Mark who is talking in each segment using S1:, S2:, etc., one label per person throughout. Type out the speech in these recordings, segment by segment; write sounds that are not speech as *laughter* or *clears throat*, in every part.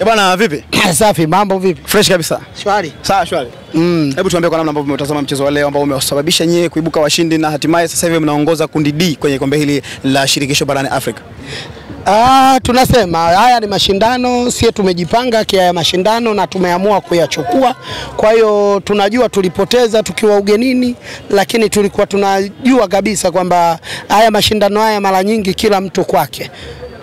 S1: Eh bwana, vipi? *clears throat*
S2: Safi, mambo vipi?
S1: Fresh kabisa.
S2: Shwari.
S1: Sawa, shwari.
S2: Mm.
S1: Hebu tuambie kwa namna ambavyo umetazama mchezo wa leo ambao umewasababisha nyie kuibuka washindi na hatimaye sasa hivi mnaongoza kundi D kwenye kombe hili la shirikisho barani Afrika.
S2: Ah, tunasema haya ni mashindano, sie tumejipanga kia ya mashindano na tumeamua kuyachukua. Kwa hiyo tunajua tulipoteza tukiwa ugenini, lakini tulikuwa tunajua kabisa kwamba haya mashindano haya mara nyingi kila mtu kwake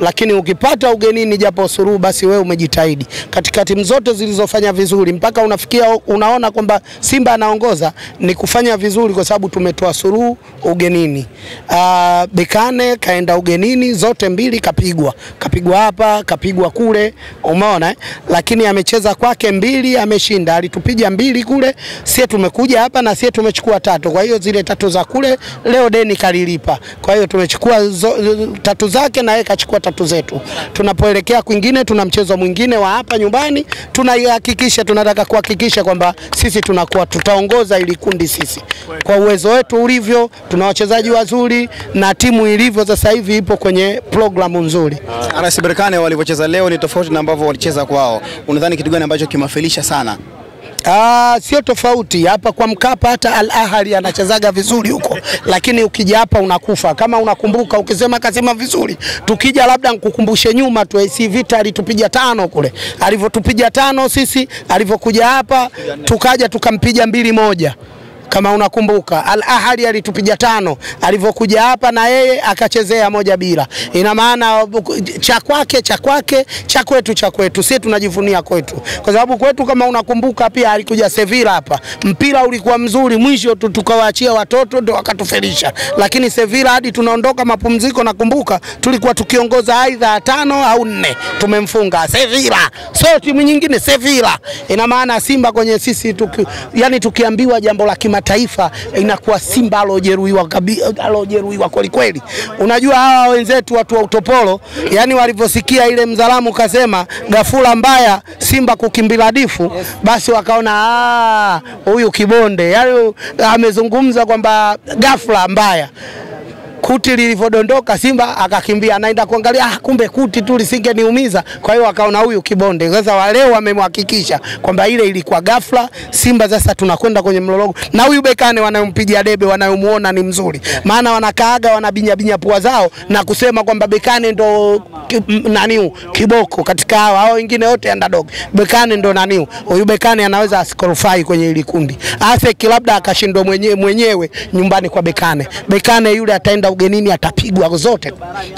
S2: lakini ukipata ugenini japo suruhu, basi wewe umejitahidi katika timu zote zilizofanya vizuri mpaka unafikia unaona kwamba Simba anaongoza ni kufanya vizuri, kwa sababu tumetoa suruhu ugenini. Uh, Bekane kaenda ugenini zote mbili, kapigwa kapigwa hapa kapigwa kule, umeona eh? Lakini amecheza kwake mbili, ameshinda. Alitupiga mbili kule, sie tumekuja hapa na sie tumechukua tatu. Kwa hiyo zile tatu za kule leo deni kalilipa. Kwa hiyo tumechukua tatu zake na yeye kachukua tatu zetu. Tunapoelekea kwingine, tuna mchezo mwingine wa hapa nyumbani, tunaihakikisha, tunataka kuhakikisha kwamba sisi tunakuwa tutaongoza ili kundi sisi kwa uwezo wetu ulivyo. Tuna wachezaji wazuri na timu ilivyo sasa hivi ipo kwenye programu nzuri.
S1: RS Berkane walivyocheza leo ni tofauti na ambavyo walicheza kwao. Unadhani kitu gani ambacho kimewafilisha sana?
S2: Ah, sio tofauti hapa kwa Mkapa. Hata Al Ahly anachezaga vizuri huko, lakini ukija hapa unakufa. Kama unakumbuka, ukisema kasema vizuri, tukija labda nikukumbushe nyuma tu, AC Vita alitupiga tano kule, alivyotupiga tano sisi, alivyokuja hapa tukaja tukampiga mbili moja kama unakumbuka, Al Ahly alitupiga tano, alivyokuja hapa na yeye akachezea moja bila. Ina maana cha kwake cha kwake, cha kwetu cha kwetu, sisi tunajivunia kwetu, kwa sababu kwetu, kama unakumbuka, pia alikuja Sevilla hapa, mpira ulikuwa mzuri, mwisho tu tukawaachia watoto ndio wakatufelisha. Lakini Sevilla hadi tunaondoka mapumziko, nakumbuka tulikuwa tukiongoza aidha tano au nne, tumemfunga Sevilla, sio timu nyingine, Sevilla. Ina maana Simba kwenye sisi tuki, yani tukiambiwa jambo la kima taifa inakuwa Simba alojeruhiwa alojeruhiwa kweli kweli. Unajua hawa wenzetu watu wa utopolo, yani walivyosikia ile mzalamu kasema gafula mbaya Simba kukimbila difu, basi wakaona huyu kibonde, yani amezungumza kwamba gafula mbaya kuti lilivyodondoka Simba akakimbia anaenda kuangalia, ah, kumbe kuti tu lisingeniumiza. Kwa hiyo akaona huyu kibonde. Sasa waleo wamemhakikisha kwamba ile ilikuwa ghafla. Simba sasa tunakwenda kwenye mlologo, na huyu Bekane wanayompigia debe, wanayomuona ni mzuri, maana wanakaaga wanabinya binya pua zao na kusema kwamba Bekane ndo ki, nani kiboko katika hawa hao wengine wote underdog. Bekane ndo naniu, huyu Bekane anaweza asqualify kwenye ili kundi. Aseki labda akashindwa mwenyewe mwenyewe nyumbani kwa Bekane. Bekane yule ataenda ugenini atapigwa zote,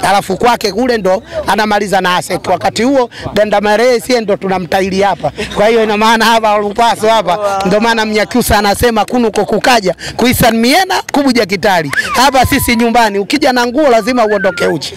S2: alafu kwake kule ndo anamaliza na Asek. Wakati huo Gandamare sie ndo tunamtaili hapa. Kwa hiyo ina maana hapa Lupaso hapa ndo maana Mnyakyusa anasema kunu kukaja kuisan miena kubuja kitali hapa. Sisi nyumbani, ukija na nguo lazima uondoke uchi,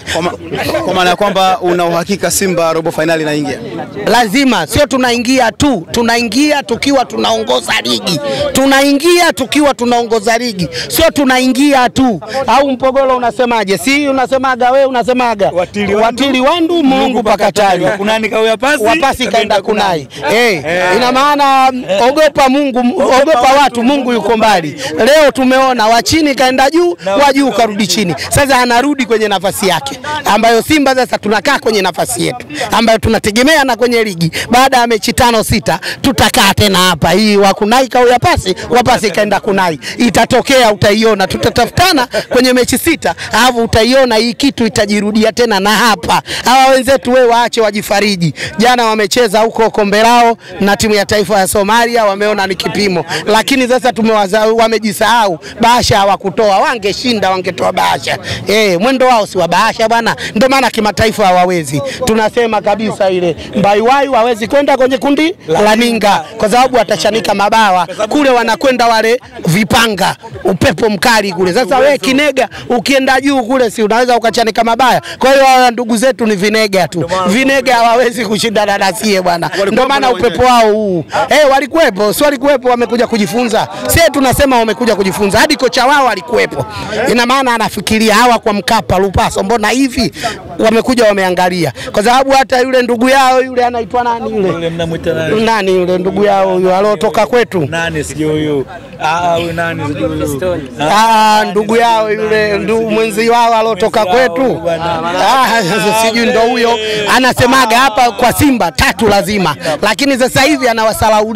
S1: kwa maana ya kwamba una uhakika Simba robo fainali inaingia.
S2: Lazima sio tunaingia tu, tunaingia tukiwa tunaongoza ligi, tunaingia tukiwa tunaongoza ligi, sio tunaingia tu au Mpogolo unasemaje? Si unasemaga we unasemaga?
S3: Watili, wandu,
S2: watili wandu Mungu pakatali
S3: kunani kauya pasi
S2: wapasi kaenda kunai. Eh, hey, ina maana ogopa Mungu, ogopa watu, Mungu yuko mbali. Leo tumeona wa chini kaenda juu, wa juu karudi chini. Sasa anarudi kwenye nafasi yake ambayo Simba sasa tunakaa kwenye nafasi yetu ambayo tunategemea na kwenye ligi. Baada ya mechi tano sita, tutakaa tena hapa, hii wa kunai kauya pasi, wapasi kaenda kunai, itatokea, utaiona, tutatafutana kwenye mechi sita, alafu utaiona hii kitu itajirudia tena. Na hapa hawa wenzetu wewe waache wajifariji. Jana wamecheza huko kombe lao na timu ya taifa ya Somalia, wameona ni kipimo, lakini sasa tumewaza wamejisahau. Bahasha hawakutoa, wangeshinda wangetoa bahasha. Eh, mwendo wao si wa bahasha bwana, ndio maana kimataifa hawawezi. Tunasema kabisa ile mbaiwai wawezi kwenda kwenye kundi la ninga kwa sababu watachanika mabawa kule, wanakwenda wale vipanga, upepo mkali kule. Sasa we kinega ukienda juu kule, si unaweza ukachanika mabaya. Kwa hiyo hawa ndugu zetu ni vinega tu, vinega hawawezi kushindana na sie bwana, ndio maana upepo wao huu. Eh, walikuwepo, si walikuwepo, wamekuja kujifunza. Sie tunasema wamekuja kujifunza, hadi kocha wao alikuwepo. Ina maana anafikiria hawa kwa Mkapa Lupaso, mbona hivi? Wamekuja wameangalia, kwa sababu hata yule ndugu yao yule anaitwa nani yule
S3: Yule mnamwita nani?
S2: nani yule ndugu yao huyo alotoka kwetu
S3: Nani sijui huyu. Ah, huyu nani sijui huyu.
S2: Ah, ndugu yao yule ndio mwenzi wao alotoka kwetu. Ah, sasa sijui ndo huyo. anasemaga hapa kwa Simba tatu lazima, lakini sasa hivi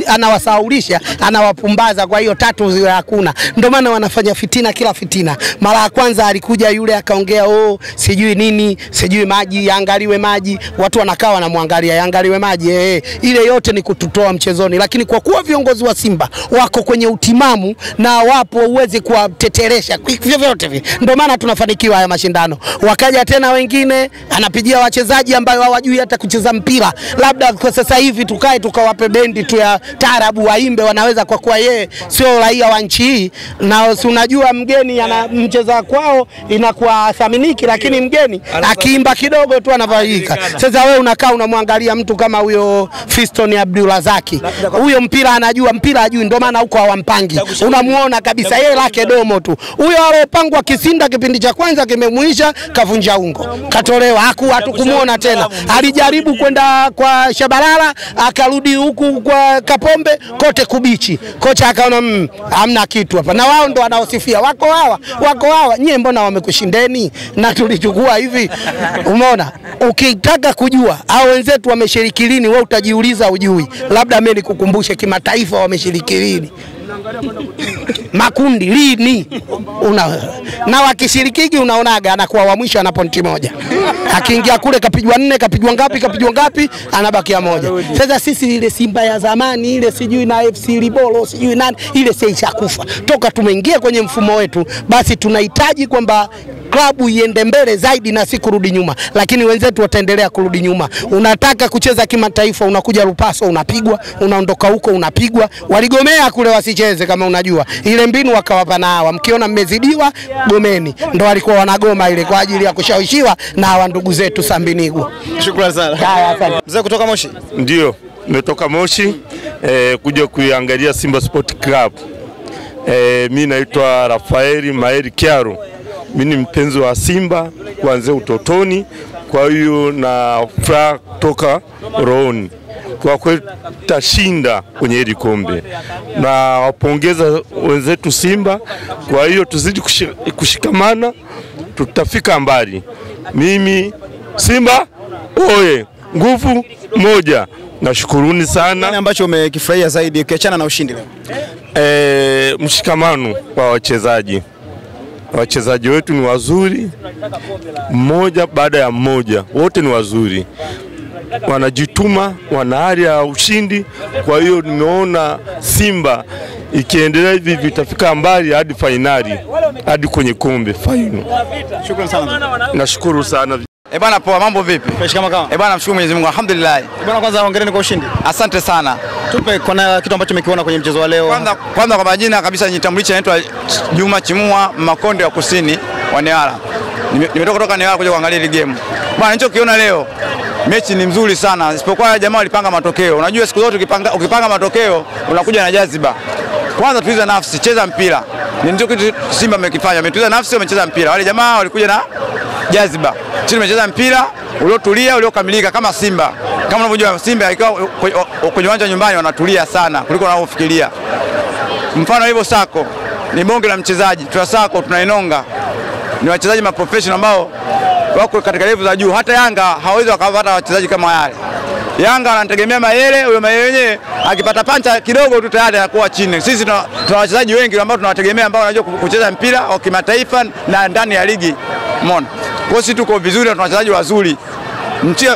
S2: anawasaulisha, anawapumbaza. Kwa hiyo tatu ziwe hakuna, ndio maana wanafanya fitina kila fitina. Mara ya kwanza alikuja yule akaongea, oh, sijui nini, sijui maji yaangaliwe maji, watu wanakaa wanamwangalia yaangaliwe maji eh, ile yote ni kututoa mchezoni, lakini kwa kuwa viongozi wa Simba wako kwenye utimamu na wapo, uweze kuwateteresha vyovyote vile, ndio maana tunafanikiwa haya mashindano. Wakaja tena wengine, anapigia wachezaji ambayo hawajui hata kucheza mpira, labda kwa sasa hivi tukae tukawape bendi tu ya taarabu waimbe, wanaweza kwa kuwa yeye sio raia wa nchi hii, na si unajua mgeni ana mcheza kwao inakuwa thaminiki, lakini mgeni akiimba kidogo tu anavaika. Sasa wewe unakaa unamwangalia mtu kama huyo Fiston Abdulazaki, huyo mpira anajua, mpira ajui, ndio maana huko hawampangi, unamuona kabisa yeye lake domo tu. Huyo alopangwa Kisinda kipindi cha kwanza kimemwisha, kavunja ungo, katolewa, haku hatukumuona tena. Alijaribu kwenda kwa Shabalala, akarudi huku kwa Kapombe, kote kubichi. Kocha akaona mm, hamna kitu hapa, na wao ndo wanaosifia, wako hawa, wako hawa, nyie mbona wamekushindeni na tulichukua hivi? Umeona, ukitaka kujua au wenzetu wameshiriki lini, wewe utajiuliza, ujui. Labda mimi nikukumbushe kimataifa wameshiriki lini makundi lini? Una, na wakishirikiki unaonaga anakuwa wa mwisho ana pointi moja, akiingia kule kapigwa nne, kapigwa ngapi, kapigwa ngapi, anabakia moja. Sasa sisi ile Simba ya zamani ile sijui na FC Libolo sijui nani ile sasa ishakufa. Toka tumeingia kwenye mfumo wetu, basi tunahitaji kwamba klabu iende mbele zaidi na si kurudi nyuma, lakini wenzetu wataendelea kurudi nyuma. Unataka kucheza kimataifa, unakuja Lupaso unapigwa, unaondoka huko unapigwa. Waligomea kule wasicheze, kama unajua ile mbinu wakawapa na hawa, mkiona mmezidiwa gomeni, ndo walikuwa wanagoma ile kwa ajili ya kushawishiwa na hawa ndugu zetu Sambinigu.
S1: Shukrani sana.
S2: Haya, asante.
S1: Mzee kutoka Moshi.
S3: Ndio, nimetoka Moshi eh, kuja kuiangalia Simba Sport Club. Eh, mi naitwa Rafaeli Maeri Kiaru. Mi ni mpenzi wa Simba kuanzia utotoni, kwa hiyo na furaha kutoka rohoni. Kwa kweli tutashinda kwenye hili kombe, na wapongeza wenzetu Simba. Kwa hiyo tuzidi kushikamana, tutafika mbali. Mimi Simba oye, nguvu moja. Nashukuruni sana.
S1: Nini ambacho umekifurahia zaidi ukiachana na ushindi leo?
S3: e, mshikamano wa wachezaji. Wachezaji wetu ni wazuri, mmoja baada ya mmoja, wote ni wazuri, wanajituma, wana hali ya ushindi. Kwa hiyo nimeona Simba ikiendelea hivi vitafika mbali hadi fainali, hadi kwenye kombe faino.
S1: Shukrani sana.
S3: Nashukuru sana.
S4: Eh bwana, poa, mambo vipi?
S1: Fresh kama kama.
S4: Eh bwana, mshukuru Mwenyezi Mungu, alhamdulillah.
S1: Bwana, kwanza hongereni kwa ushindi.
S4: Asante sana.
S1: Tupe kuna kitu ambacho umekiona kwenye mchezo wa leo.
S4: Kwanza, kwanza kwa majina kabisa nitambulisha, naitwa Juma Chimua Makonde wa Kusini wa Newala. Nime- Nimetoka kutoka Newala kuja kuangalia ile game. Bwana, nilichokiona leo mechi ni mzuri sana, isipokuwa jamaa walipanga matokeo. Unajua siku zote ukipanga, ukipanga matokeo unakuja na jaziba. Kwanza tuliza nafsi, cheza mpira. Ni ndio kitu Simba amekifanya, ametuliza nafsi, wamecheza mpira. Wale jamaa walikuja na jaziba. Sisi tumecheza mpira uliotulia, uliokamilika kama Simba. Kama unavyojua Simba ikiwa kwenye uwanja nyumbani wanatulia sana kuliko wanavyofikiria. Mfano hivyo Sako ni bonge la mchezaji, tuna Sako tuna Inonga, ni wachezaji maprofessional ambao wako katika level za juu. Hata Yanga hawezi wakapata wachezaji kama yale. Yanga anategemea Mayele, huyo Mayele wenyewe akipata pancha kidogo tu tayari anakuwa chini. Sisi tuna wachezaji wengi ambao tunawategemea ambao wanajua kucheza mpira wa kimataifa na ndani ya ligi. Umeona? Kwa hiyo sisi tuko vizuri na tuna wachezaji wazuri.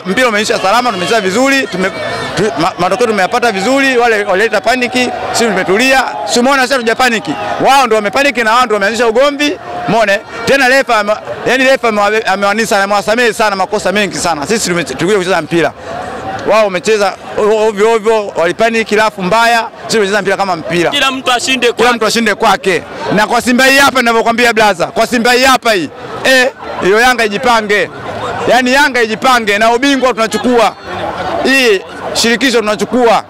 S4: Mpira umeisha salama, tumecheza vizuri, tume, tu, ma, matokeo tumeyapata vizuri. Wale walileta paniki, sisi tumetulia. Si umeona sasa tuja paniki, wao ndio wamepaniki na wao ndio wameanzisha ugomvi. Umeona tena refa, yani refa amewanisa amewanisa, amewasamehe sana makosa mengi sana. Sisi tulikuja kucheza mpira, wao wamecheza ovyo ovyo, walipaniki rafu mbaya. Sisi tumecheza mpira kama mpira
S5: kila mtu ashinde
S4: kila mtu ashinde kwake. Na kwa Simba hii hapa ninavyokuambia blaza, kwa Simba hii hapa hii eh, hiyo Yanga ijipange, yani Yanga ijipange, na ubingwa tunachukua, hii shirikisho tunachukua,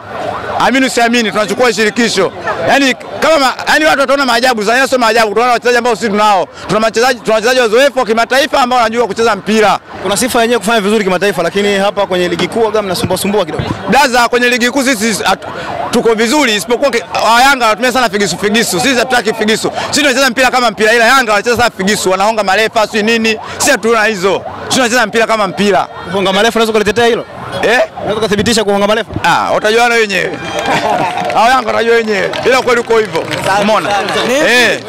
S4: amini usiamini, tunachukua shirikisho. Yaani kama ma, yani watu wataona maajabu za sio maajabu. Tunaona wachezaji ambao sisi tunao, tuna wachezaji tuna wachezaji wazoefu wa kimataifa ambao wanajua kucheza mpira.
S1: Kuna sifa yenyewe kufanya vizuri kimataifa, lakini hapa kwenye ligi kuu gamu mnasumbua sumbua kidogo.
S4: Blaza, kwenye ligi kuu sisi tuko vizuri, isipokuwa wa Yanga wanatumia sana figisu figisu. Sisi hatutaki figisu, sisi tunacheza mpira kama mpira, ila Yanga wanacheza sana figisu, wanaonga marefa si nini. Sisi hatuna hizo, sisi tunacheza mpira kama mpira
S1: Kufunga marefu unaweza kulitetea hilo?
S4: Eh?
S1: Unaweza kuthibitisha kufunga marefu?
S4: Ah, utajuana wenyewe *laughs* hao Yanga watajua wenyewe, ila kweli uko hivyo, umeona eh.